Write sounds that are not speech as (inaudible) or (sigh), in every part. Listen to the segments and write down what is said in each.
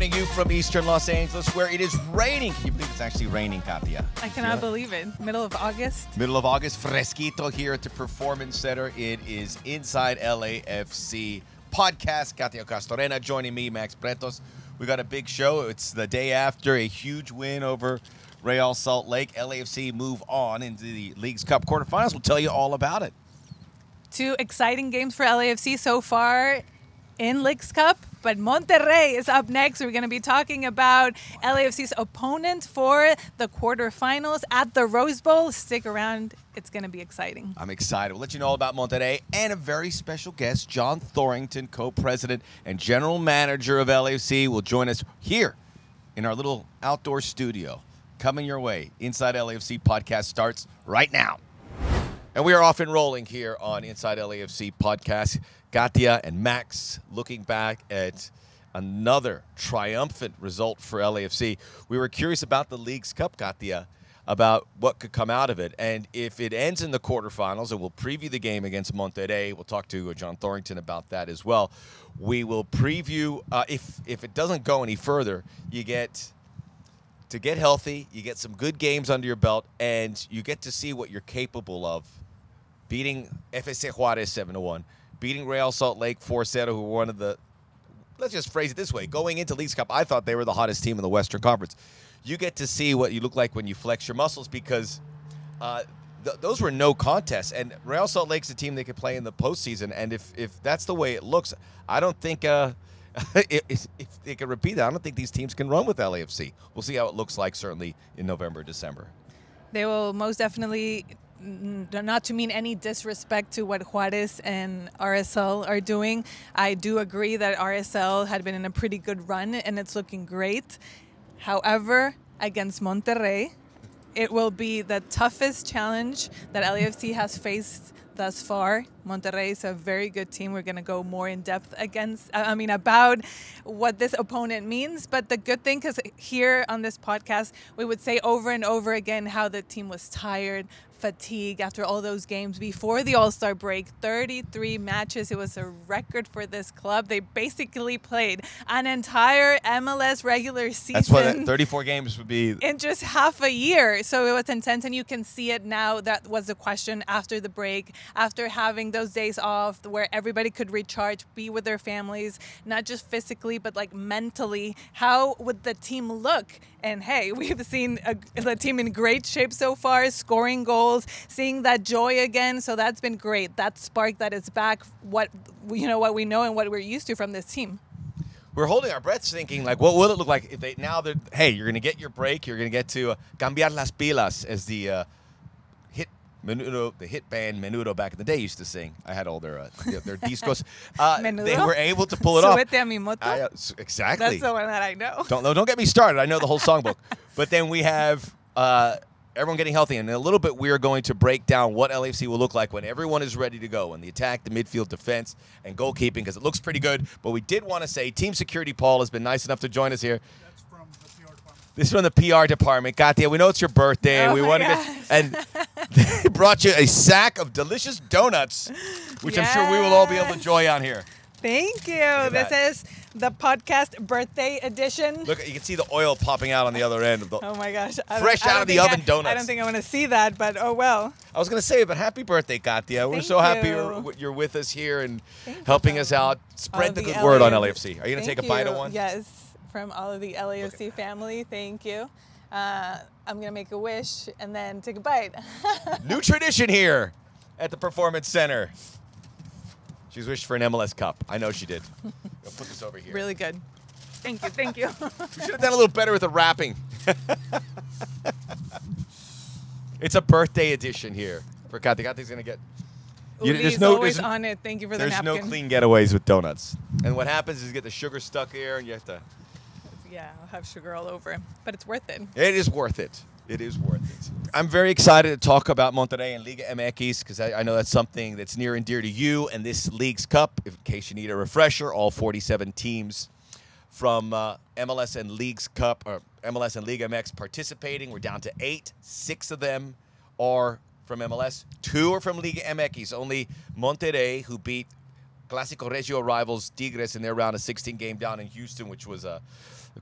joining you from Eastern Los Angeles, where it is raining. Can you believe it's actually raining, Katia? I cannot believe it. Middle of August. Middle of August, fresquito here at the Performance Center. It is Inside LAFC podcast. Katia Castorena joining me, Max Bretos. We got a big show. It's the day after a huge win over Real Salt Lake. LAFC move on into the Leagues Cup quarterfinals. We'll tell you all about it. Two exciting games for LAFC so far in Leagues Cup, but Monterrey is up next. We're going to be talking about LAFC's opponent for the quarterfinals at the Rose Bowl. Stick around, it's going to be exciting. I'm excited. We'll let you know all about Monterrey and a very special guest, John Thorrington, co president and general manager of LAFC, will join us here in our little outdoor studio. Coming your way. Inside LAFC podcast starts right now. And we are off and rolling here on Inside LAFC podcast. Katia and Max looking back at another triumphant result for LAFC. We were curious about the Leagues Cup, Katia, about what could come out of it. And if it ends in the quarterfinals, and we'll preview the game against Monterrey, we'll talk to John Thorrington about that as well. We will preview, uh, if, if it doesn't go any further, you get to get healthy, you get some good games under your belt, and you get to see what you're capable of. Beating FC Juarez 7 1, beating Real Salt Lake 4 0, who were one of the, let's just phrase it this way going into Leagues Cup, I thought they were the hottest team in the Western Conference. You get to see what you look like when you flex your muscles because uh, th- those were no contests. And Real Salt Lake's a team they could play in the postseason. And if, if that's the way it looks, I don't think. Uh, (laughs) if, if they can repeat that, I don't think these teams can run with LAFC. We'll see how it looks like certainly in November, December. They will most definitely not to mean any disrespect to what Juarez and RSL are doing. I do agree that RSL had been in a pretty good run and it's looking great. However, against Monterrey, it will be the toughest challenge that LAFC has faced thus far. Monterrey is a very good team. We're going to go more in depth against, I mean, about what this opponent means. But the good thing, because here on this podcast, we would say over and over again how the team was tired, fatigue after all those games before the All Star break 33 matches. It was a record for this club. They basically played an entire MLS regular season. That's what 34 games would be. In just half a year. So it was intense, and you can see it now. That was the question after the break, after having those days off where everybody could recharge, be with their families, not just physically, but like mentally. How would the team look? And hey, (laughs) we've seen a, the team in great shape so far, scoring goals, seeing that joy again. So that's been great. That spark that is back. What you know, what we know and what we're used to from this team. We're holding our breaths, thinking like, what will it look like if they now? They're hey, you're gonna get your break. You're gonna get to uh, cambiar las pilas, as the uh, hit Menudo, the hit band Menudo back in the day used to sing. I had all their uh, their (laughs) discos. Uh, they were able to pull it off. a mi moto. I, uh, exactly. That's the one that I know. Don't don't get me started. I know the whole songbook. (laughs) but then we have uh, everyone getting healthy, and in a little bit we are going to break down what LAFC will look like when everyone is ready to go in the attack, the midfield, defense, and goalkeeping because it looks pretty good. But we did want to say, Team Security Paul has been nice enough to join us here. This is from the PR department. Katia, we know it's your birthday, and Oh we my want to get and (laughs) they brought you a sack of delicious donuts, which I'm sure we will all be able to enjoy on here. Thank you. This that. is the podcast birthday edition. Look, you can see the oil popping out on the other end of the. Oh my gosh. Fresh out of the oven I, donuts. I don't think I want to see that, but oh well. I was going to say, but happy birthday, Katia. We're Thank so happy you. you're, you're with us here and Thank you, helping us out. Spread of the good word on LAFC. Are you going to take a Thank bite of one? Yes, from all of the LAFC family. Thank you. Uh, I'm going to make a wish and then take a bite. (laughs) New tradition here at the Performance Center. She's wished for an MLS Cup. I know she did. (laughs) I'll put this over here. really good. Thank you. Thank you. (laughs) We should have done a little better with the wrapping. (laughs) it's a birthday edition here for Katia. Katia's going to get. You- Uli's always on it. Thank you for the there's no clean getaways with donuts. And what happens is you get the sugar stuck here and you have to. Yeah, I'll have sugar all over, but it's worth it. It is worth it. It is worth it. I'm very excited to talk about Monterrey and Liga MX because I, I know that's something that's near and dear to you and this Leagues Cup. In case you need a refresher, all 47 teams from uh, MLS and Leagues Cup or MLS and Liga MX participating. We're down to eight. Six of them are from MLS. Two are from Liga MX. Only Monterrey, who beat Clásico Regio rivals Tigres in their round of 16 game down in Houston, which was a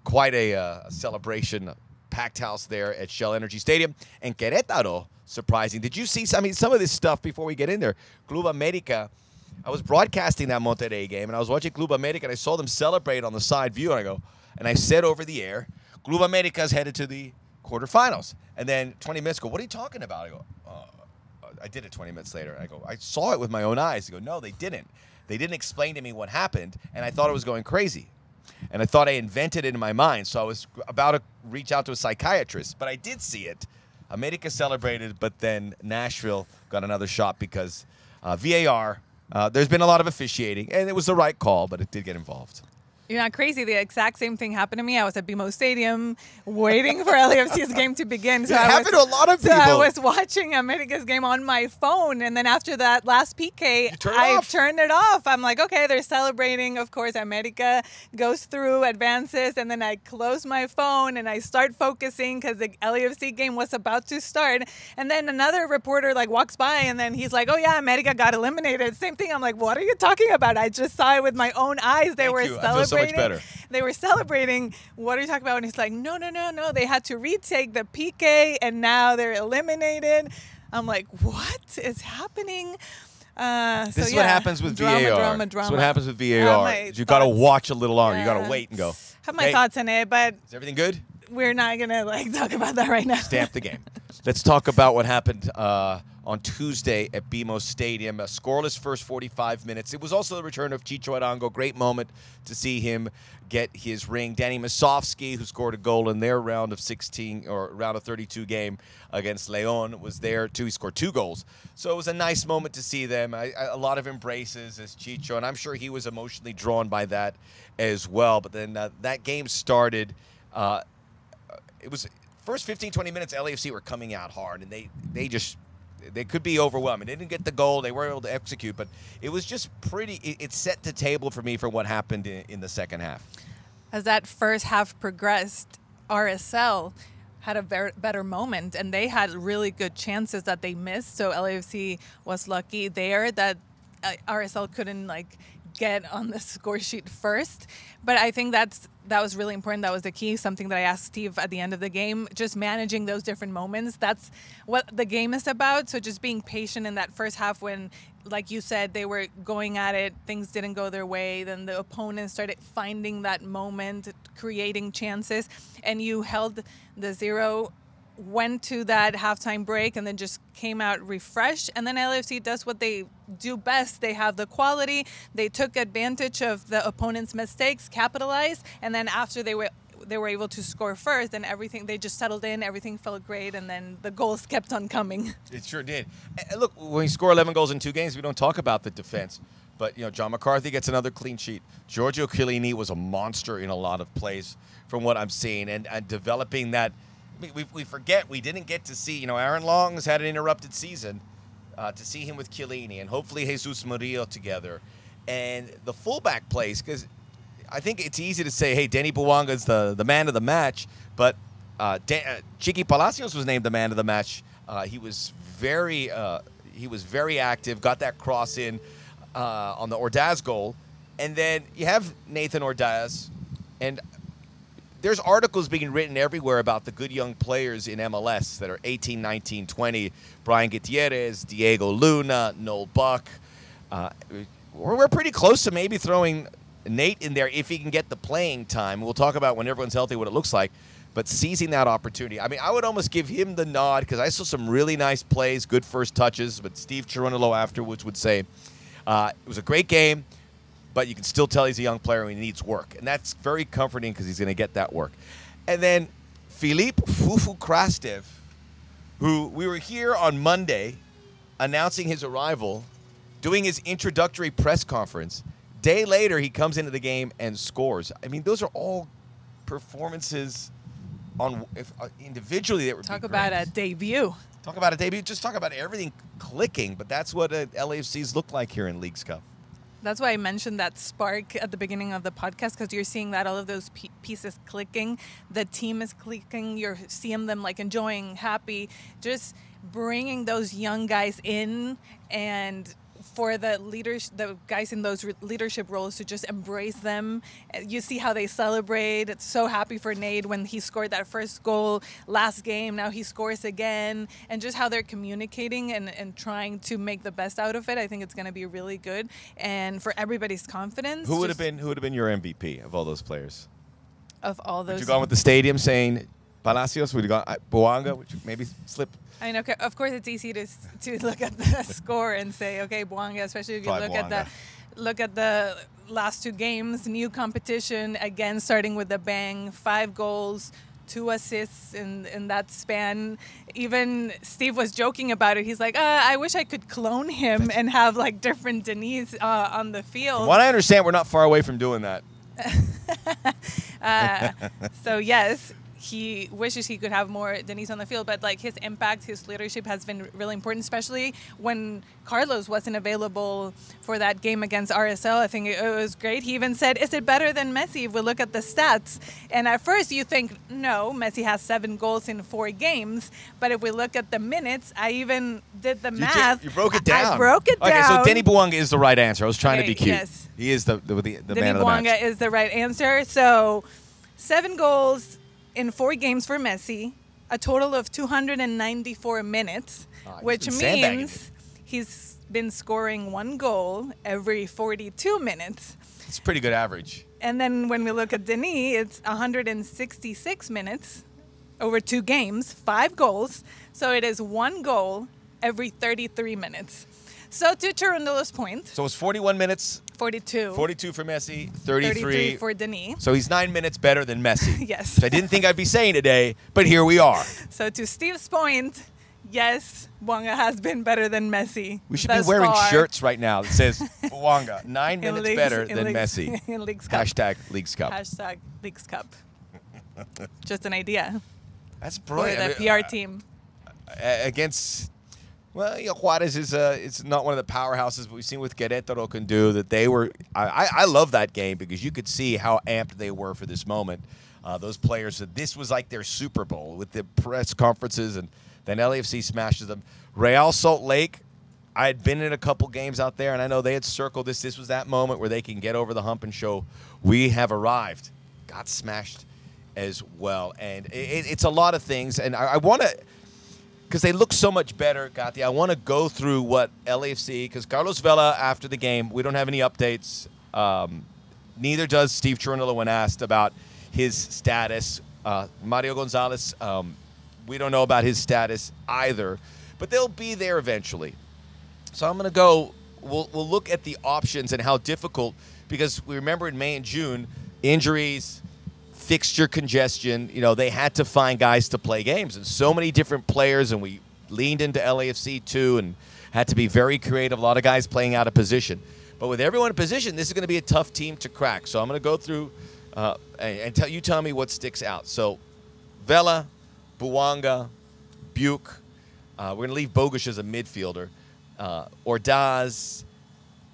quite a, uh, celebration, packed house there at Shell Energy Stadium. And Querétaro, surprising. Did you see? I mean, some of this stuff before we get in there. Club America. I was broadcasting that Monterrey game, and I was watching Club America, and I saw them celebrate on the side view, and I go, and I said over the air, Club America is headed to the quarterfinals. And then 20 minutes ago, what are you talking about? I go, uh, I did it 20 minutes later. I go, I saw it with my own eyes. I go, no, they didn't. They didn't explain to me what happened, and I thought it was going crazy. And I thought I invented it in my mind. So I was about to reach out to a psychiatrist, but I did see it. America celebrated, but then Nashville got another shot because uh, VAR, uh, there's been a lot of officiating, and it was the right call, but it did get involved. You're not crazy. The exact same thing happened to me. I was at BMO Stadium waiting for LAFC's game to begin. So it I happened was, to a lot of people. So I was watching America's game on my phone, and then after that last PK, turn I off. turned it off. I'm like, okay, they're celebrating. Of course, America goes through, advances, and then I close my phone and I start focusing because the LAFC game was about to start. And then another reporter like walks by, and then he's like, oh yeah, America got eliminated. Same thing. I'm like, what are you talking about? I just saw it with my own eyes. They Thank were you. celebrating much better. They were celebrating. What are you talking about? And he's like, no, no, no, no. They had to retake the PK, and now they're eliminated. I'm like, what is happening? Uh, this so is yeah, what happens with drama, VAR. Drama, drama. This is what happens with VAR. You got to watch a little longer. Yeah. You got to wait and go. Have my hey, thoughts on it, but is everything good? We're not gonna like (laughs) talk about that right now. Stamp the game. Let's talk about what happened uh, on Tuesday at BMO Stadium. A scoreless first 45 minutes. It was also the return of Chicho Arango. Great moment to see him get his ring. Danny Musovski, who scored a goal in their round of 16 or round of 32 game against Leon, was there too. He scored two goals. So it was a nice moment to see them. I, I, a lot of embraces as Chicho, and I'm sure he was emotionally drawn by that as well. But then uh, that game started. Uh, it was first 15 20 minutes LAFC were coming out hard and they they just they could be overwhelming. They didn't get the goal. They weren't able to execute, but it was just pretty. It, it set the table for me for what happened in, in, the second half. As that first half progressed, RSL had a very better moment, and they had really good chances that they missed. So LAFC was lucky there that uh, RSL couldn't like get on the (laughs) score sheet first. But I think that's that was really important. That was the key. Something that I asked Steve at the end of the game. Just managing those different moments. That's what the game is about. So just being patient in that first half when, like you said, they were going at it. Things didn't go their way. Then the opponent started finding that moment, creating chances, and you held the zero went to that halftime break and then just came out refreshed. And then LAFC does what they do best. They have the quality. They took advantage of the opponent's mistakes, capitalized, and then after they were they were able to score first and everything they just settled in everything felt great and then the goals kept on coming (laughs) it sure did look when you score 11 goals in two games we don't talk about the defense but you know john mccarthy gets another clean sheet giorgio chiellini was a monster in a lot of plays from what i'm seeing and, and developing that we, we forget we didn't get to see, you know, Aaron Long's had an interrupted season. Uh, to see him with Chiellini and hopefully Jesus Murillo together. And the fullback plays, because I think it's easy to say, hey, Denny is the, the man of the match, but uh, Dan, uh, Chiqui Palacios was named the man of the match. Uh, he was very uh, he was very active, got that cross in uh, on the Ordaz goal. And then you have Nathan Ordaz, and there's articles being written everywhere about the good young players in MLS that are 18, 19, 20. Brian Gutierrez, Diego Luna, Noel Buck. Uh, we're, we're pretty close to maybe throwing Nate in there if he can get the playing time. We'll talk about when everyone's healthy what it looks like. But seizing that opportunity, I mean, I would almost give him the nod because I saw some really nice plays, good first touches. But Steve Cherundolo afterwards would say uh, it was a great game but you can still tell he's a young player and he needs work. And that's very comforting because he's going to get that work. And then Philippe Fufu Krastev, who we were here on Monday announcing his arrival, doing his introductory press conference. Day later, he comes into the game and scores. I mean, those are all performances on if, uh, individually that would talk about a debut. Talk about a debut. Just talk about everything clicking. But that's what uh, LAFC's look like here in Leagues Cup. That's why I mentioned that spark at the beginning of the podcast because you're seeing that all of those pieces clicking, the team is clicking, you're seeing them like enjoying, happy, just bringing those young guys in and for the leaders, the guys in those leadership roles to just embrace them. You see how they celebrate. It's so happy for Nate when he scored that first goal last game. Now he scores again, and just how they're communicating and, and trying to make the best out of it. I think it's going to be really good, and for everybody's confidence. Who would have been who would have been your MVP of all those players? of all Would those? you gone with the stadium saying Palacios? Would you gone uh, Buanga? You maybe slip? I know. Of course, it's easy to to (laughs) look at the (laughs) score and say, okay, Buanga. Especially if you look at the look at the last two games, new competition again, starting with a bang, five goals. Two assists in, in that span. Even Steve was joking about it. He's like, uh, "I wish I could clone him and have like different Denise uh, on the field." From what I understand, we're not far away from doing that. (laughs) Uh, so yes, he wishes he could have more Denise on the field, but like his impact, his leadership has been really important, especially when Carlos wasn't available for that game against RSL. I think it was great. He even said, "Is it better than Messi?" If we look at the stats, and at first you think, no, Messi has seven goals in four games, but if we look at the minutes, I even did the You, math. did- you broke it down. I broke it okay, down. so Denny Buanga is the right answer. I was trying to be cute. yes. He is the the, the, the man of the match. is the right answer. So, seven goals in four games for Messi, a total of 294 minutes, ah, he's which means he's been scoring one goal every 42 minutes. It's a pretty good average. And then when we look at Denis, it's 166 minutes over two games, five goals. So it is one goal every 33 minutes. So to Cherundolo's point, So it's 41 minutes, 42, 42 for Messi, 33. 33 for Denis. so he's nine minutes better than Messi. (laughs) Yes. Which I didn't think I'd be saying today, but here we are. (laughs) So to Steve's point, yes, Buanga has been better than Messi. We should be wearing far shirts right now that says (laughs) Buanga, nine minutes leagues- better than leagues- Messi. In Leagues Cup. Hashtag Leagues Cup. Hashtag Leagues Cup. Just an idea That's brilliant. for the PR team. uh, against well, you know, Juarez is uh, it's not one of the powerhouses, but we've seen what Querétaro can do. That they were, I, I, love that game because you could see how amped they were for this moment. Uh, those players, this was like their Super Bowl with the press conferences, and then LAFC smashes them. Real Salt Lake, I had been in a couple games out there, and I know they had circled this. This was that moment where they can get over the hump and show we have arrived. Got smashed as well, and it, it's a lot of things. And I, I want to because they look so much better, Gatti. I want to go through what LAFC, because Carlos Vela, after the game, we don't have any updates. Um, neither does Steve Cherundolo when asked about his status. Uh, Mario Gonzalez, um, we don't know about his status either, but they'll be there eventually. So I'm going to go. We'll, we'll look at the options and how difficult, because we remember in May and June, injuries, fixture congestion. You know, they had to find guys to play games, and so many different players, and we leaned into LAFC too, and had to be very creative. A lot of guys playing out of position, but with everyone in position, this is going to be a tough team to crack. So I'm going to go through uh, and, and tell you tell me what sticks out. So Vela, Buanga, Buke. Uh, we're going to leave Bogusz as a midfielder. Uh, Ordaz,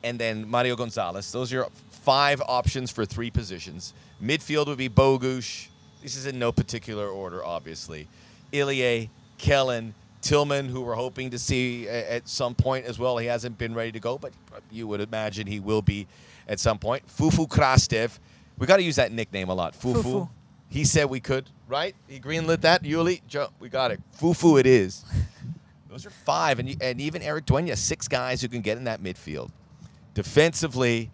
and then Mario Gonzalez. Those are five options for three positions. Midfield would be Bogusz. This is in no particular order, obviously. Ilie, Kellyn, Tillman, who we're hoping to see at some point as well. He hasn't been ready to go, but you would imagine he will be at some point. Fufu Krastev. We got to use that nickname a lot. Fufu. Fufu. He said we could, right? He greenlit that. Yuli, Joe, we got it. Fufu it is. (laughs) Those are five, and, and even Eric Dueña, six guys who can get in that midfield. Defensively,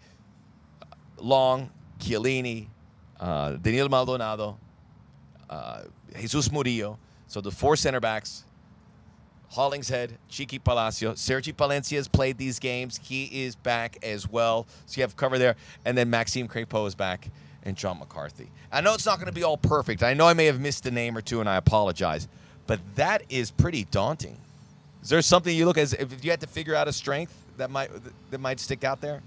Long, Chiellini, uh, Daniel Maldonado, uh, Jesus Murillo. So the four center backs, Hollingshead, Chiqui Palacio. Sergi Palencia has played these games. He is back as well. So you have cover there. And then Maxime Crepeau is back and John McCarthy. I know it's not going to be all perfect. I know I may have missed a name or two, and I apologize. But that is pretty daunting. Is there something you look as if you had to figure out a strength that might that might stick out there?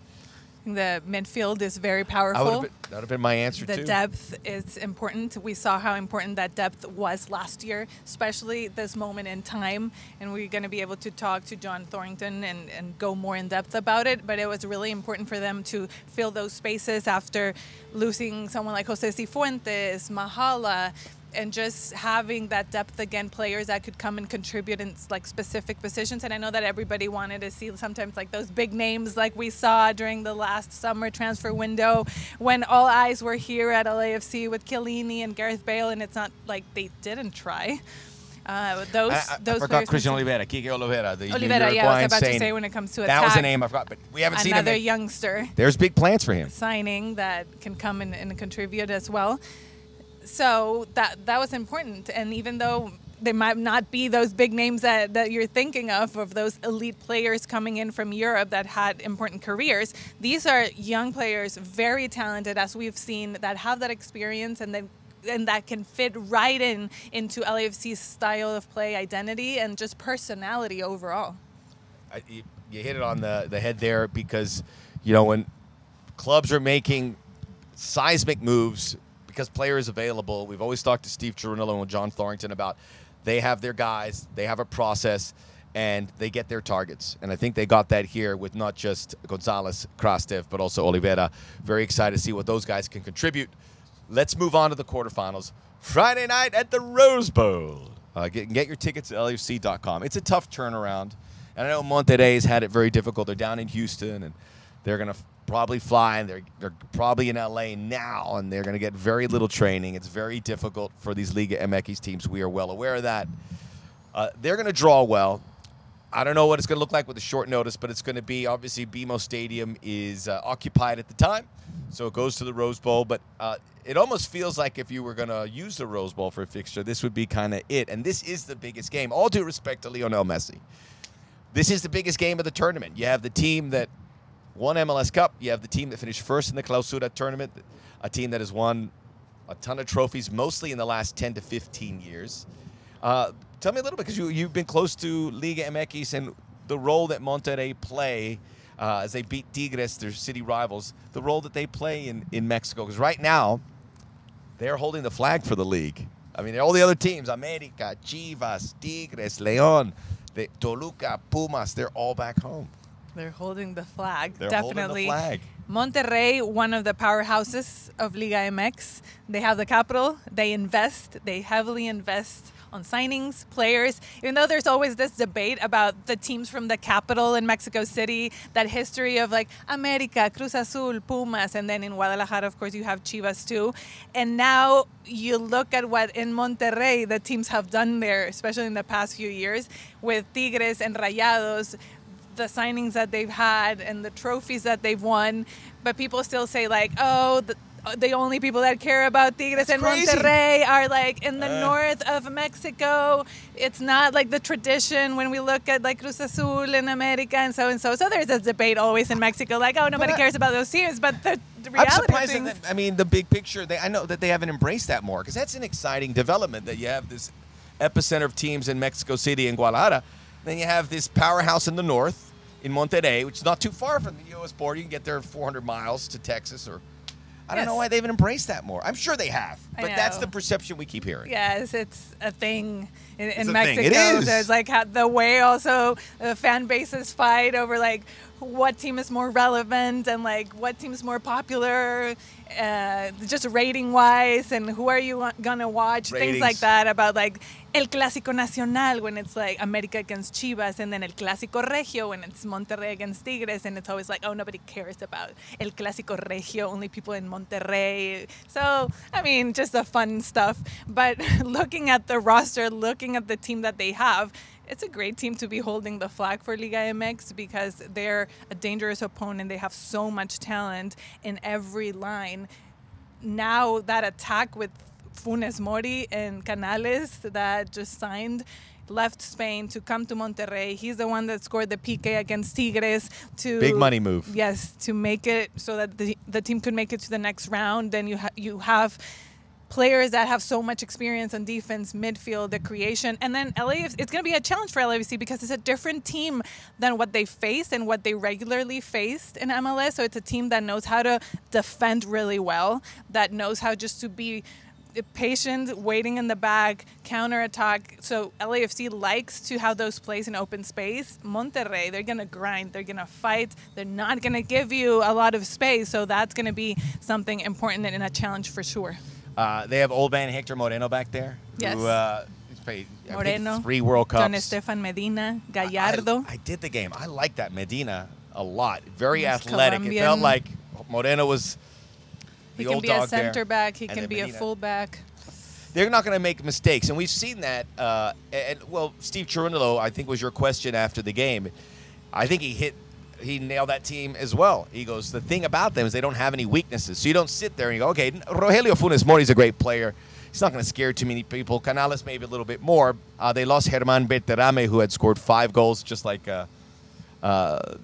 The midfield is very powerful. been, that would have been my answer the too. The depth is important. We saw how important that depth was last year, especially this moment in time. And we're going to be able to talk to John Thorrington and, and go more in depth about it. But it was really important for them to fill those spaces after losing someone like Jose Cifuentes, Mahala. And just having that depth again, players that could come and contribute in like specific positions. And I know that everybody wanted to see sometimes like those big names like we saw during the last summer transfer window when all eyes were here at LAFC with Chiellini and Gareth Bale, and it's not like they didn't try. Uh, those I, I, those I forgot Cristian Olivera, Kike Olivera, the Olivera, yeah, I was about to say when it comes to that was the name I forgot, but we haven't seen him. another youngster There's big plans for him. signing that can come and, and contribute as well. So that that was important, and even though they might not be those big names that, that you're thinking of, of those elite players coming in from Europe that had important careers, these are young players, very talented, as we've seen, that have that experience and then and that can fit right in into LAFC's style of play, identity, and just personality overall. I, you, you hit it on the, the head there because, you know, when clubs are making seismic moves because players available, we've always talked to Steve Cherundolo and John Thorrington about they have their guys, they have a process, and they get their targets. And I think they got that here with not just Gonzalez, Krastev, but also Olivera. Very excited to see what those guys can contribute. Let's move on to the quarterfinals. Friday night at the Rose Bowl. Uh, get, get your tickets at LUC.com. It's a tough turnaround. And I know Monterrey's had it very difficult. They're down in Houston, and they're going to probably fly, and they're, they're probably in LA now, and they're going to get very little training. It's very difficult for these Liga MX teams. We are well aware of that. Uh, they're going to draw well. I don't know what it's going to look like with a short notice, but it's going to be obviously BMO Stadium is uh, occupied at the time, so it goes to the Rose Bowl. But uh, it almost feels like if you were going to use the Rose Bowl for a fixture, this would be kind of it. And this is the biggest game. All due respect to Lionel Messi, this is the biggest game of the tournament. You have the team that won MLS Cup. You have the team that finished first in the Clausura tournament, a team that has won a ton of trophies, mostly in the last 10 to 15 years. Uh, tell me a little bit, because you, you've been close to Liga MX and the role that Monterrey play uh, as they beat Tigres, their city rivals, the role that they play in, in Mexico. Because right now, they're holding the flag for the league. I mean, all the other teams, America, Chivas, Tigres, León, Toluca, Pumas, they're all back home. They're holding the flag. They're holding the Definitely. flag. Monterrey, one of the powerhouses of Liga MX. They have the capital. They invest. They heavily invest on signings, players. Even though there's always this debate about the teams from the capital in Mexico City, that history of like America, Cruz Azul, Pumas, and then in Guadalajara, of course, you have Chivas too. And now you look at what in Monterrey the teams have done there, especially in the past few years with Tigres and Rayados the signings that they've had and the trophies that they've won, but people still say like, oh, the, the only people that care about Tigres and. Monterrey are like in the Uh. north of Mexico. It's not like the tradition when we look at like Cruz Azul and America and so and so. So there's a debate always in Mexico, like, oh, nobody I- cares about those teams, but the, the I'm reality of surprised things. that, I mean, the big picture, they, I know that they haven't embraced that more because that's an exciting development that you have this epicenter of teams in Mexico City and Guadalajara. Then you have this powerhouse in the north in Monterrey, which is not too far from the U.S. border. You can get there 400 miles to Texas or. I don't know why they haven't embraced that more. I'm sure they have, but that's the perception we keep hearing. Yes, it's a thing in, in a Mexico. thing. It is. There's like the way also the fan bases fight over like what team is more relevant and like what team's more popular, uh, just rating wise, and who are you gonna watch? Things like that about like El Clásico Nacional when it's like America against Chivas, and then El Clásico Regio when it's Monterrey against Tigres, and it's always like, oh, nobody cares about El Clásico Regio, only people in Monterrey. So, I mean, just the fun stuff. But (laughs) looking at the roster, looking at the team that they have, it's a great team to be holding the flag for Liga MX because they're a dangerous opponent. They have so much talent in every line. Now that attack with Funes Mori and Canales that just signed left Spain to come to Monterrey. He's the one that scored the PK against Tigres to Big money move. Yes, to make it so that the, the team could make it to the next round. Then you ha- you have players that have so much experience on defense, midfield, the creation, and then LAFC. It's going to be a challenge for LAFC because it's a different team than what they faced and what they regularly faced in MLS. So it's a team that knows how to defend really well, that knows how just to be patient, waiting in the back, counter attack. So LAFC likes to have those plays in open space. Monterrey, they're gonna grind, they're gonna fight, they're not gonna give you a lot of space. So that's gonna be something important and a challenge for sure. Uh, they have old man Hector Moreno back there. Yes. Who, uh, played Moreno, three World Cups. Don Estefan Medina, Gallardo. I, I did the game. I like that Medina a lot. Very He's athletic. It felt like Moreno was the he can old be dog a center there. back. He And can be a Medina. fullback. They're not going to make mistakes, and we've seen that. Uh, and well, Steve Cherundolo, I think was your question after the game. I think he hit, he nailed that team as well. He goes, the thing about them is they don't have any weaknesses, so you don't sit there and go, okay, Rogelio Funes Mori's a great player. He's not going to scare too many people. Canales maybe a little bit more. Uh, they lost Germán Berterame, who had scored five goals, just like. Uh, uh,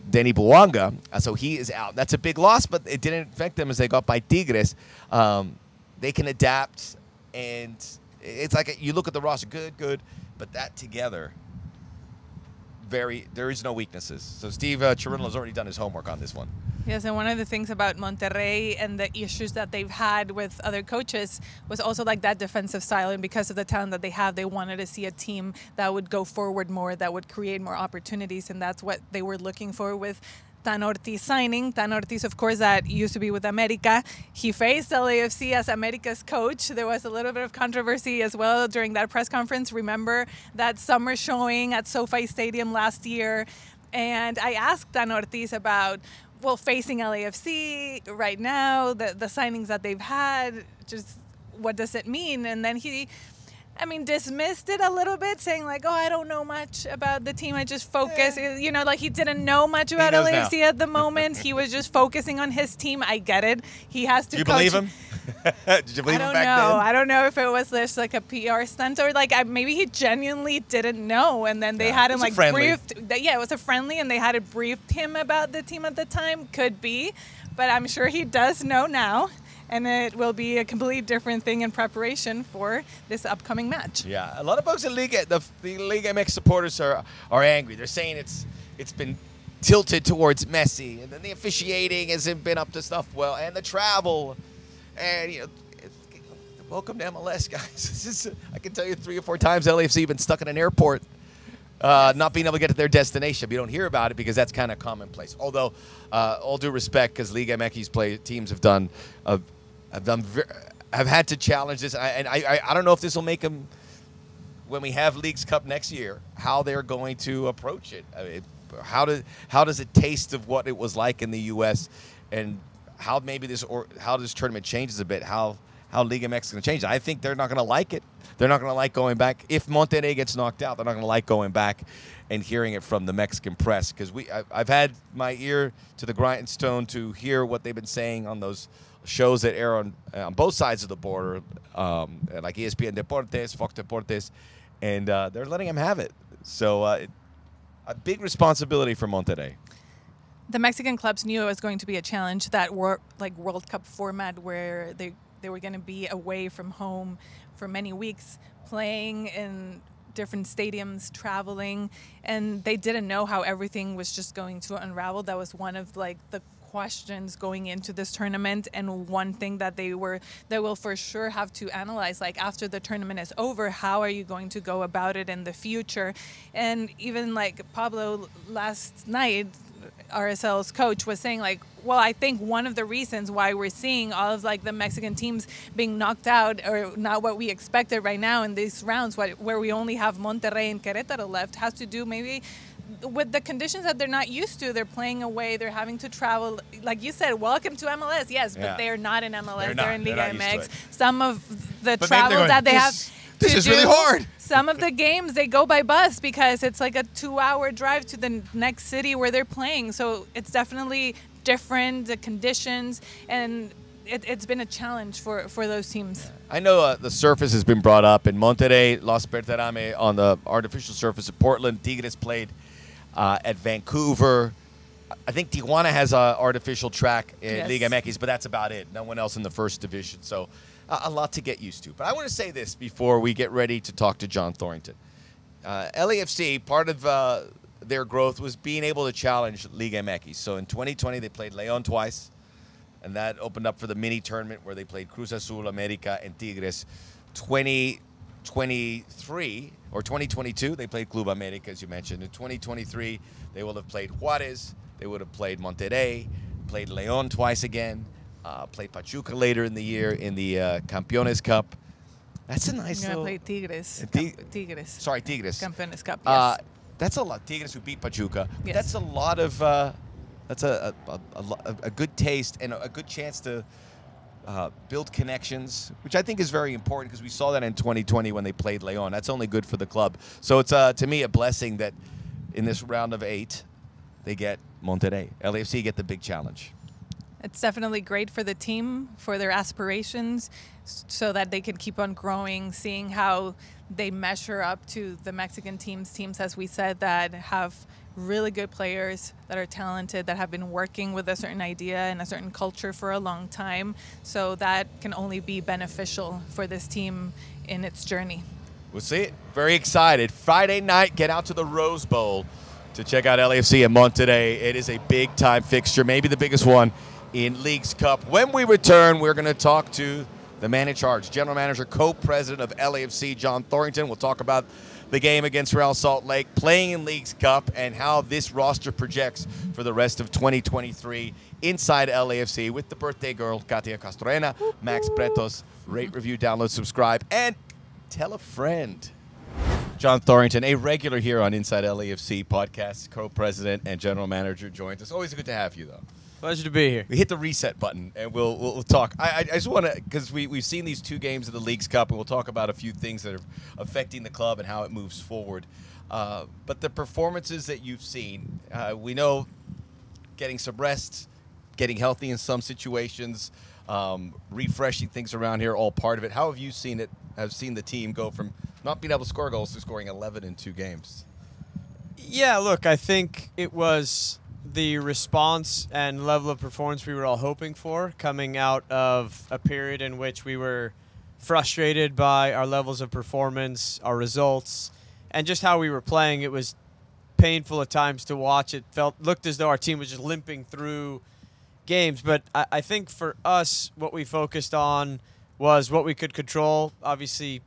uh, so he is out. That's a big loss, but it didn't affect them as they got by Tigres. Um, they can adapt, and it's like a, you look at the roster, good, good, but that together, very there is no weaknesses. So Steve uh, has already done his homework on this one. Yes, and one of the things about Monterrey and the issues that they've had with other coaches was also like that defensive style. And because of the talent that they have, they wanted to see a team that would go forward more, that would create more opportunities. And that's what they were looking for with Tano Ortiz signing. Tano Ortiz, of course, that used to be with America. He faced LAFC as America's coach. There was a little bit of controversy as well during that press conference. Remember that summer showing at SoFi Stadium last year? And I asked Dan Ortiz about, well, facing LAFC right now, the, the signings that they've had, just what does it mean? And then he, I mean, dismissed it a little bit, saying like, "Oh, I don't know much about the team. I just focus." You know, like he didn't know much about. LAFC at the moment. he was just focusing on his team. I get it. He has to. Did you coach- believe him? (laughs) Did you believe him? I don't him back know. then? I don't know if it was just like a PR stunt or like I, maybe he genuinely didn't know, and then they Yeah, had him like briefed. that- Yeah, it was a friendly, and they had it briefed him about the team at the time. Could be, but I'm sure he does know now, and it will be a completely different thing in preparation for this upcoming match. Yeah, a lot of folks in Liga, the, the Liga MX supporters are are angry. They're saying it's it's been tilted towards Messi, and then the officiating hasn't been up to stuff well, and the travel, and you know. Welcome to MLS, (laughs) guys. This is, I can tell you three or four times LAFC been stuck in an airport, uh, not being able to get to their destination. But you don't hear about it because that's kind of commonplace. Although, uh, all due respect, because Liga MX play teams have done, uh, have done, ver- have had to challenge this, and I, I, I, don't know if this will make them when we have Leagues Cup next year, how they're going to approach it. I mean, how does how does it taste of what it was like in the U.S. and how maybe this or how this tournament changes a bit? How how Liga MX is going to change? I think they're not going to like it. They're not going to like going back. If Monterrey gets knocked out, they're not going to like going back and hearing it from the Mexican press because we I've had my ear to the grindstone to hear what they've been saying on those shows that air on, on both sides of the border, um, like ESPN Deportes, Fox Deportes, and uh, they're letting him have it. So uh, a big responsibility for Monterrey. the Mexican clubs knew it was going to be a challenge that wor- like World Cup format where they they were going to be away from home for many weeks playing in different stadiums traveling and they didn't know how everything was just going to unravel that was one of like the questions going into this tournament and one thing that they were they will for sure have to analyze like after the tournament is over how are you going to go about it in the future? And even like Pablo last night RSL's coach was saying like, well, I think one of the reasons why we're seeing all of like the Mexican teams being knocked out or not what we expected right now in these rounds, where we only have Monterrey and Querétaro left, has to do maybe with the conditions that they're not used to. They're playing away. They're having to travel. Like you said, welcome to MLS. Yes, Yeah. but they're not in MLS. They're They're, not. in They're Liga not used to MX. Some of the But travel going, that they "This- have. this to is really do- hard. (laughs) Some of the games they go by bus because it's like a two-hour drive to the next city where they're playing. So it's definitely different the conditions, and it, it's been a challenge for for those teams. I know uh, the surface has been brought up in Monterrey, Los Berterame on the artificial surface of Portland. Tigres played uh, at Vancouver. I think Tijuana has an artificial track in Yes. Liga MX, but that's about it. No one else in the first division. So uh, a lot to get used to. But I want to say this before we get ready to talk to John Thorrington. Uh, LAFC, part of uh, their growth was being able to challenge Liga MX. So in 2020, they played Leon twice and that opened up for the mini tournament where they played Cruz Azul, America, and Tigres. 2023 or 2022, they played Club America, as you mentioned. In 2023, they will have played Juarez, they would have played Monterrey, played Leon twice again. Uh, play Pachuca later in the year in the uh, Campeones Cup. That's a nice You're little. play Tigres. Ti- Camp- Tigres. Sorry, Tigres. Campeones Cup. Yes. Uh, that's a lot. Tigres who beat Pachuca. Yes. That's a lot of. Uh, that's a a, a, a a good taste and a good chance to uh, build connections, which I think is very important because we saw that in 2020 when they played Leon. That's only good for the club. So it's uh, to me a blessing that in this round of eight they get Monterrey. LAFC get the big challenge. It's definitely great for the team, for their aspirations, so that they can keep on growing, seeing how they measure up to the Mexican teams, teams, as we said, that have really good players, that are talented, that have been working with a certain idea and a certain culture for a long time. So that can only be beneficial for this team in its journey. We'll see it. Very excited. Friday night, get out to the Rose Bowl to check out LAFC in Monterrey. It is a big time fixture, maybe the biggest one in Leagues Cup. When we return, we're going to talk to the man in charge, general manager, co-president of LAFC, John Thorrington. We'll talk about the game against Real Salt Lake, playing in Leagues Cup, and how this roster projects for the rest of 2023 inside LAFC with the birthday girl, Katia Castorena, Max Bretos. Rate, review, download, subscribe, and tell a friend. John Thorrington, a regular here on Inside LAFC podcast, co-president and general manager, joins us. Always good to have you, though. Pleasure to be here. We hit the reset button and we'll we'll, we'll talk. I, I, I just want to because we we've seen these two games of the Leagues Cup and we'll talk about a few things that are affecting the club and how it moves forward. Uh, but the performances that you've seen, uh, we know getting some rest, getting healthy in some situations, um, refreshing things around here, all part of it. How have you seen it? Have seen the team go from not being able to score goals to scoring 11 in two games? Yeah, look, I think it was the response and level of performance we were all hoping for coming out of a period in which we were frustrated by our levels of performance, our results, and just how we were playing. It was painful at times to watch. It felt looked as though our team was just limping through games. But I, I think for us, what we focused on was what we could control. Obviously,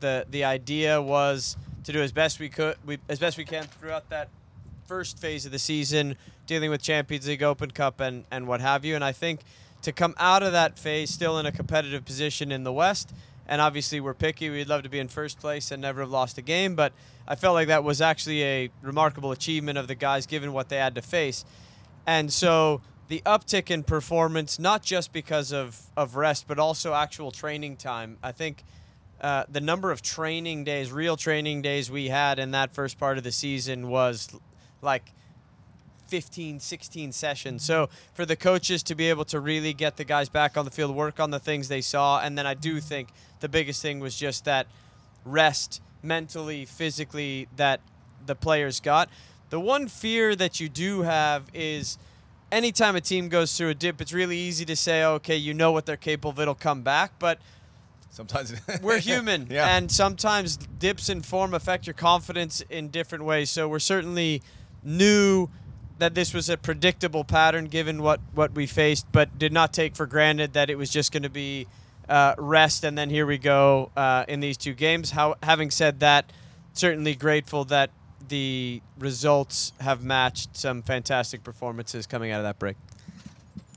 the the idea was to do as best we could, we, as best we can throughout that first phase of the season, dealing with Champions League, Open Cup, and and what have you. And I think to come out of that phase still in a competitive position in the West. And obviously, we're picky. We'd love to be in first place and never have lost a game. But I felt like that was actually a remarkable achievement of the guys, given what they had to face. And so the uptick in performance, not just because of, of rest, but also actual training time. I think uh, the number of training days, real training days we had in that first part of the season was like 15, 16 sessions. So for the coaches to be able to really get the guys back on the field, work on the things they saw, and then I do think the biggest thing was just that rest mentally, physically that the players got. The one fear that you do have is anytime a team goes through a dip, it's really easy to say, okay, you know what they're capable of, it'll come back. But Sometimes (laughs) we're human, yeah. and sometimes dips in form affect your confidence in different ways. So we're certainly knew that this was a predictable pattern given what, what we faced, but did not take for granted that it was just going to be uh, rest, and then here we go uh, in these two games. How, having said that, certainly grateful that the results have matched some fantastic performances coming out of that break.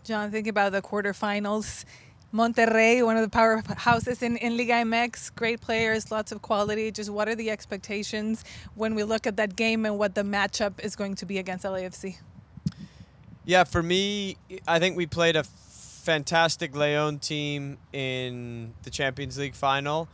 John, think about the quarterfinals. Monterrey, one of the powerhouses in, in Liga MX, great players, lots of quality. Just what are the expectations when we look at that game and what the matchup is going to be against LAFC? Yeah, for me, I think we played a fantastic Leon team in the Champions League final,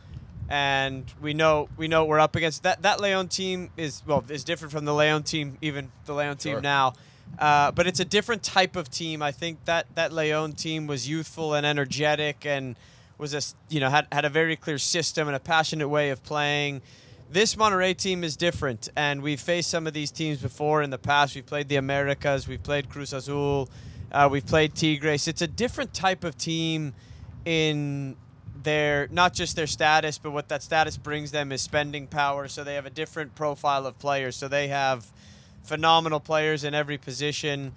and we know we know we're up against that. That Leon team is well is different from the Leon team, even the Leon Sure. team now. Uh, but it's a different type of team. I think that that Leon team was youthful and energetic, and was a you know had had a very clear system and a passionate way of playing. This Monterrey team is different, and we've faced some of these teams before in the past. We've played the Americas, we've played Cruz Azul, uh, we've played Tigres. It's a different type of team in their not just their status, but what that status brings them is spending power. So they have a different profile of players. So they have phenomenal players in every position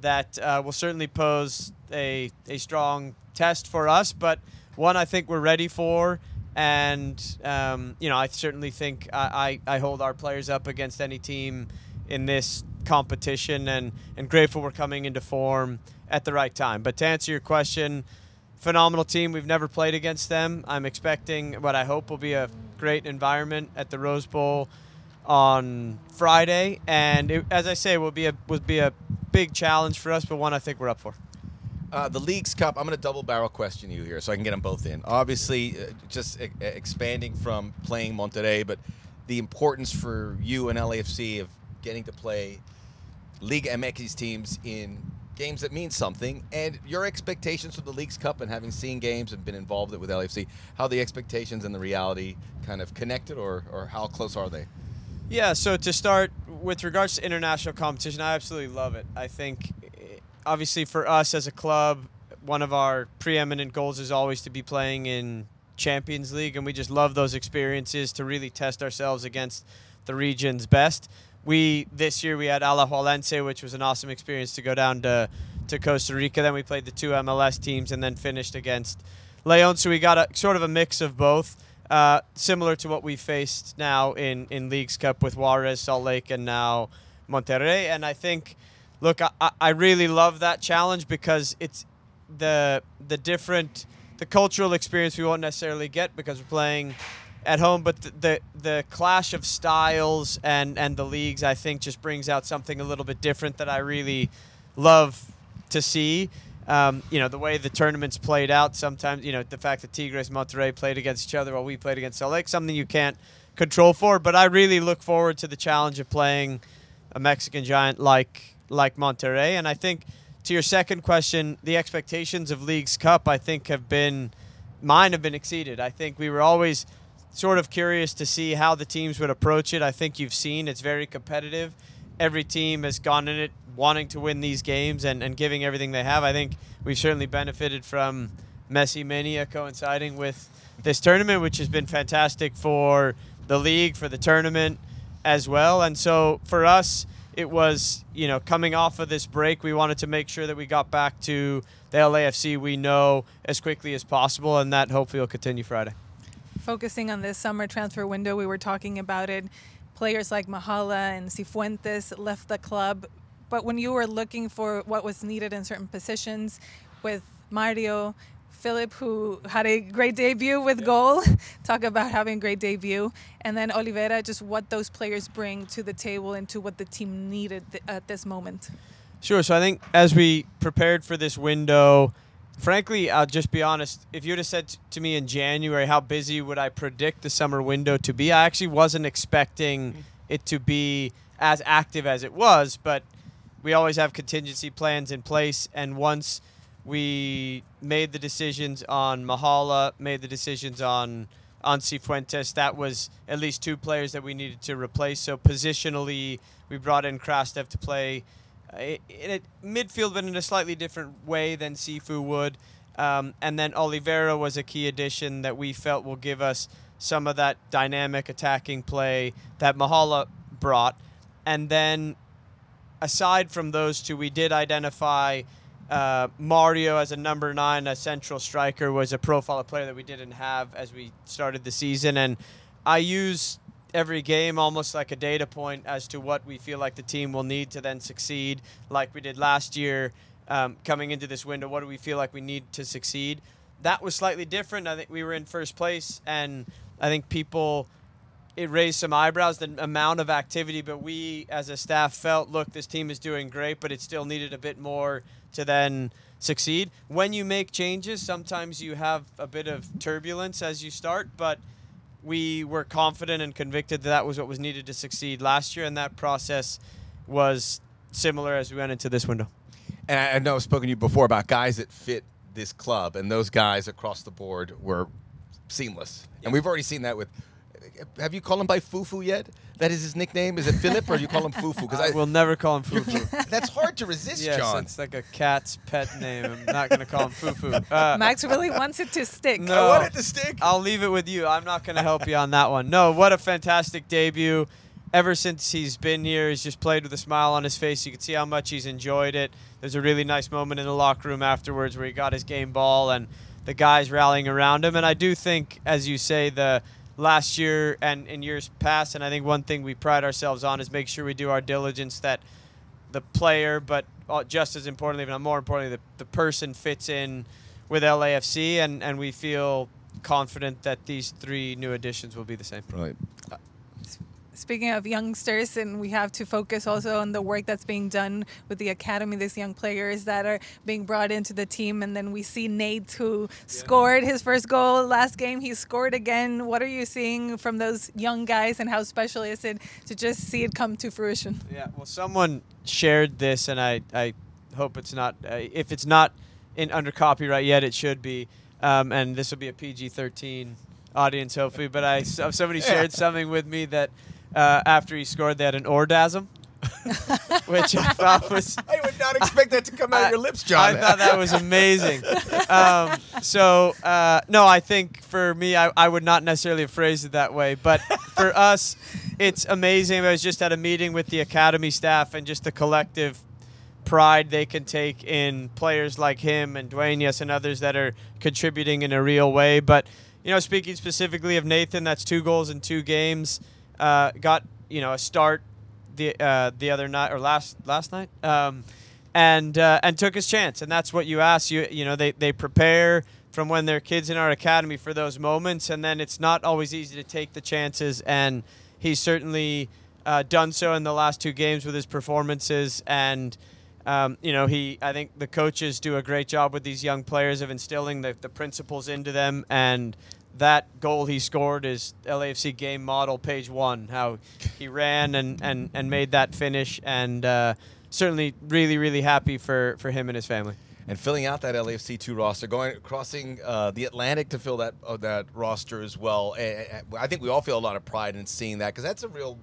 that uh, will certainly pose a, a strong test for us, but one I think we're ready for. And, um, you know, I certainly think I, I, I hold our players up against any team in this competition and, and grateful we're coming into form at the right time. But to answer your question, phenomenal team. We've never played against them. I'm expecting what I hope will be a great environment at the Rose Bowl on Friday, and it, as I say, will be a will be a big challenge for us, but one I think we're up for. Uh, the Leagues Cup, I'm going to double barrel question you here so I can get them both in. Obviously, uh, just e- expanding from playing Monterrey, but the importance for you and LAFC of getting to play Liga MX teams in games that mean something, and your expectations for the Leagues Cup and having seen games and been involved with LAFC, how the expectations and the reality kind of connected, or, or how close are they? Yeah, so to start, with regards to international competition, I absolutely love it. I think, eh, obviously, for us as a club, one of our preeminent goals is always to be playing in Champions League, and we just love those experiences to really test ourselves against the region's best. We this year we had Alajuelense, which was an awesome experience to go down to to Costa Rica. Then we played the two MLS teams, and then finished against Leon. So we got a sort of a mix of both. Uh, similar to what we faced now in, in Leagues Cup with Juarez, Salt Lake, and now Monterrey. And I think, look, I, I really love that challenge because it's the the different the cultural experience we won't necessarily get because we're playing at home, but the, the, the clash of styles and and the leagues I think just brings out something a little bit different that I really love to see. Um, you know the way the tournaments played out. Sometimes you know the fact that Tigres Monterrey played against each other while we played against Salt Lake, something you can't control for. But I really look forward to the challenge of playing a Mexican giant like like Monterrey. And I think to your second question, the expectations of Leagues Cup I think have been mine have been exceeded. I think we were always sort of curious to see how the teams would approach it. I think you've seen it's very competitive. Every team has gone in it wanting to win these games and, and giving everything they have. I think we've certainly benefited from Messi Mania coinciding with this tournament, which has been fantastic for the league, for the tournament as well. And so for us, it was, you know, coming off of this break, we wanted to make sure that we got back to the LAFC we know as quickly as possible, and that hopefully will continue Friday focusing on this summer transfer window, we were talking about it. Players like Mahala and Cifuentes left the club. But when you were looking for what was needed in certain positions with Mario, Filip, who had a great debut with goal, (laughs) talk about having a great debut, and then Olivera, just what those players bring to the table and to what the team needed th- at this moment. Sure. So I think as we prepared for this window, Frankly, I'll just be honest. If you'd have said to me in January how busy would I predict the summer window to be, I actually wasn't expecting mm-hmm. it to be as active as it was. But we always have contingency plans in place, and once we made the decisions on Mahala, made the decisions on on Cifuentes, that was at least two players that we needed to replace. So positionally, we brought in Krastev to play in a midfield, but in a slightly different way than Sifu would. Um, and then Olivera was a key addition that we felt will give us some of that dynamic attacking play that Mahala brought. And then, aside from those two, we did identify uh, Mario as a number nine, a central striker, was a profile of player that we didn't have as we started the season. And I use every game almost like a data point as to what we feel like the team will need to then succeed, like we did last year. Um, coming into this window, what do we feel like we need to succeed? That was slightly different. I think we were in first place, and I think people it raised some eyebrows the amount of activity. But we, as a staff, felt look, this team is doing great, but it still needed a bit more to then succeed. When you make changes, sometimes you have a bit of turbulence as you start, but we were confident and convicted that that was what was needed to succeed last year, and that process was similar as we went into this window. And I know I've spoken to you before about guys that fit this club, and those guys across the board were seamless. And we've already seen that with. Have you called him by Fufu yet? That is his nickname. Is it Filip or you call him Fufu? Because (laughs) I, I will never call him Fufu. (laughs) that's hard to resist, yes, John. it's like a cat's pet name. I'm not going to call him Fufu. Uh, Max really wants it to stick. No, I want it to stick. I'll leave it with you. I'm not going to help you on that one. No, what a fantastic debut. Ever since he's been here, he's just played with a smile on his face. You can see how much he's enjoyed it. There's a really nice moment in the locker room afterwards where he got his game ball and the guys rallying around him. And I do think, as you say, the last year and in years past. And I think one thing we pride ourselves on is make sure we do our diligence that the player, but uh, just as importantly, if not more importantly, the, the person fits in with LAFC, and, and we feel confident that these three new additions will be the same. Right. Speaking of youngsters, and we have to focus also on the work that's being done with the academy, these young players that are being brought into the team. And then we see Nate, who yeah. scored his first goal last game. He scored again. What are you seeing from those young guys, and how special is it to just see it come to fruition? Yeah, well, someone shared this, and I, I hope it's not, uh, if it's not in under copyright yet, it should be. Um, and this will be a PG 13 audience, hopefully. But I, somebody (laughs) shared something with me that uh, after he scored, they had an orgasm. (laughs) which I thought was. (laughs) I would not expect that to come out of your lips, John. I thought that was amazing. (laughs) Um, so, uh, no, I think for me, I, I would not necessarily have phrased it that way. But for us, it's amazing. I was just at a meeting with the academy staff and just the collective pride they can take in players like him and Duenas and others that are contributing in a real way. But, you know, speaking specifically of Nathan, that's two goals in two games uh, got you know a start the uh, the other night or last last night, um, and uh, and took his chance. And that's what you ask. You you know they they prepare from when they're kids in our academy for those moments, and then it's not always easy to take the chances. And he's certainly uh, done so in the last two games with his performances and. Um, you know, he. I think the coaches do a great job with these young players of instilling the, the principles into them, and that goal he scored is LAFC game model page one. How he ran and, and, and made that finish, and uh, certainly really really happy for, for him and his family. And filling out that LAFC two roster, going crossing uh, the Atlantic to fill that uh, that roster as well. I think we all feel a lot of pride in seeing that because that's a real.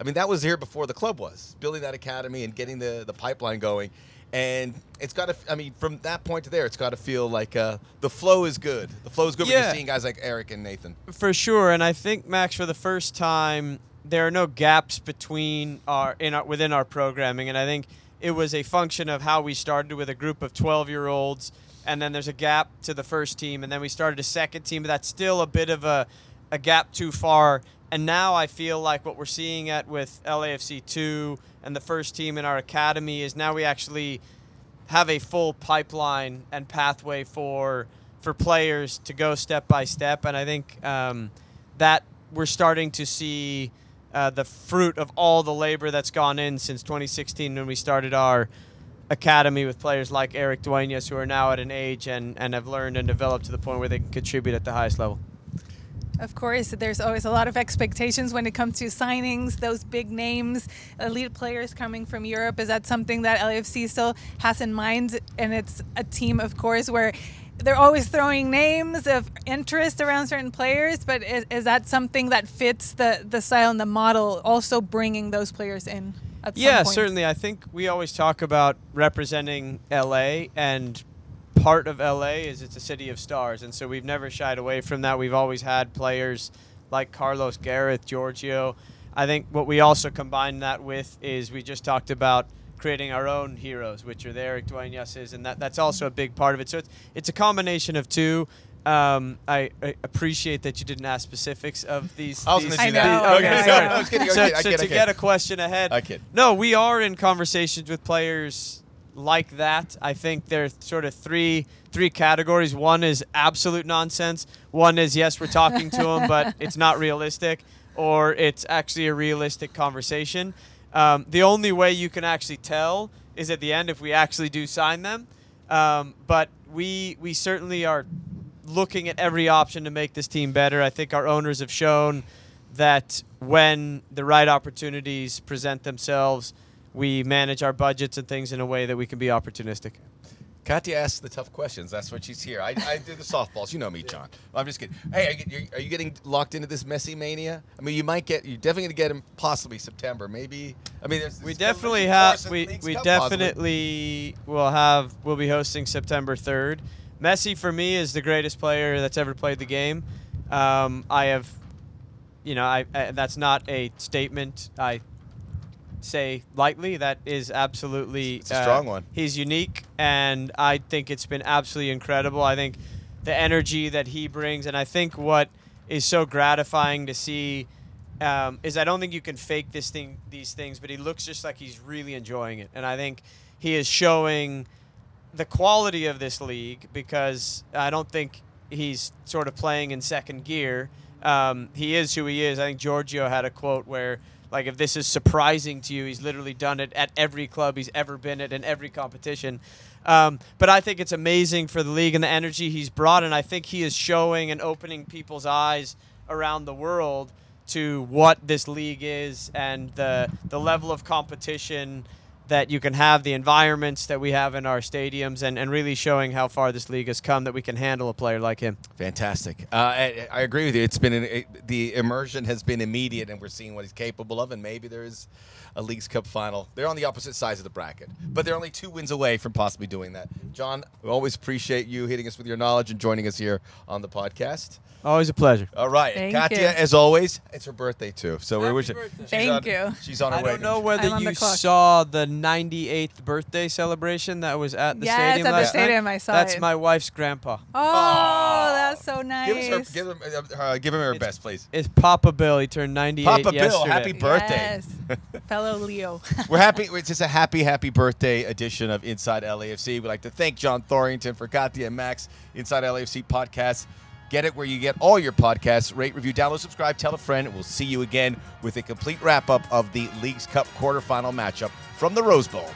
I mean, that was here before the club was building that academy and getting the the pipeline going and it's got to. I mean, from that point to there, it's got to feel like uh, the flow is good. The flow is good yeah. when you're seeing guys like Erik and Nathan. For sure, and I think Max, for the first time, there are no gaps between our in our within our programming, and I think it was a function of how we started with a group of 12 year olds, and then there's a gap to the first team, and then we started a second team, but that's still a bit of a a gap too far. And now I feel like what we're seeing at with LAFC two and the first team in our academy is now we actually have a full pipeline and pathway for for players to go step by step. And I think um, that we're starting to see uh, the fruit of all the labor that's gone in since 2016 when we started our academy with players like Erik Duenas who are now at an age and, and have learned and developed to the point where they can contribute at the highest level. Of course, there's always a lot of expectations when it comes to signings, those big names, elite players coming from Europe. Is that something that LAFC still has in mind? And it's a team, of course, where they're always throwing names of interest around certain players, but is, is that something that fits the, the style and the model, also bringing those players in? yeah, certainly. I think we always talk about representing LA and part of LA is it's a city of stars, and so we've never shied away from that. We've always had players like Carlos Gareth, Giorgio. I think what we also combine that with is we just talked about creating our own heroes, which are the Erik Duenases, and that, that's also a big part of it. So it's, it's a combination of two. Um, I, I, appreciate that you didn't ask specifics of these. I was going to do that. okay, sorry. I was kidding. So, so to get a question ahead, I kid. No, we are in conversations with players like that. I think there's sort of three three categories. One is absolute nonsense. One is yes, we're talking to them, but (laughs) it's not realistic, or it's actually a realistic conversation. Um, the only way you can actually tell is at the end if we actually do sign them. Um, but we we certainly are looking at every option to make this team better. I think our owners have shown that when the right opportunities present themselves we manage our budgets and things in a way that we can be opportunistic. Katia asks the tough questions. That's what she's here. I, I do the softballs. You know me, John. I'm just kidding. Hey, are you, are you getting locked into this Messi mania? I mean, you might get. You're definitely going to get him possibly September, maybe. I mean, there's, we definitely have. We we definitely possibly. will have. We'll be hosting September 3rd. Messi for me is the greatest player that's ever played the game. Um, I have, you know, I, I that's not a statement. I say lightly. That is absolutely it's a uh, strong one. He's unique, and I think it's been absolutely incredible. I think the energy that he brings, and I think what is so gratifying to see um, is I don't think you can fake this thing, these things, but he looks just like he's really enjoying it, and I think he is showing the quality of this league because I don't think he's sort of playing in second gear. Um, he is who he is. I think Giorgio had a quote where, like, if this is surprising to you, he's literally done it at every club he's ever been at in every competition. Um, but I think it's amazing for the league and the energy he's brought, and I think he is showing and opening people's eyes around the world to what this league is and the the level of competition that you can have the environments that we have in our stadiums and, and really showing how far this league has come that we can handle a player like him. Fantastic. Uh, I, I, agree with you. It's been an, it, the immersion has been immediate, and we're seeing what he's capable of. And maybe there is a Leagues Cup final. They're on the opposite sides of the bracket, but they're only two wins away from possibly doing that. John, we always appreciate you hitting us with your knowledge and joining us here on the podcast. Always a pleasure. All right, Thank Katia, you. as always, it's her birthday too. So we're Happy wishing. birthday. she's Thank on- you. She's on her I way. don't know whether you the saw the 98th birthday celebration that was at the Yes, stadium at the stadium, night. I saw That's it. my wife's grandpa. Oh, that's so nice. Give us her, give him, uh, uh, give him her It's- best, please. It's Papa Bill. He turned 98 Papa Bill, happy birthday. Yes. (laughs) Fellow Leo. (laughs) We're happy. It's just a happy, happy birthday edition of Inside LAFC. We'd like to thank John Thorrington for Katia and Max Inside LAFC podcast. Get it where you get all your podcasts. Rate, review, download, subscribe, tell a friend. We'll see you again with a complete wrap up of the Leagues Cup quarterfinal matchup from the Rose Bowl.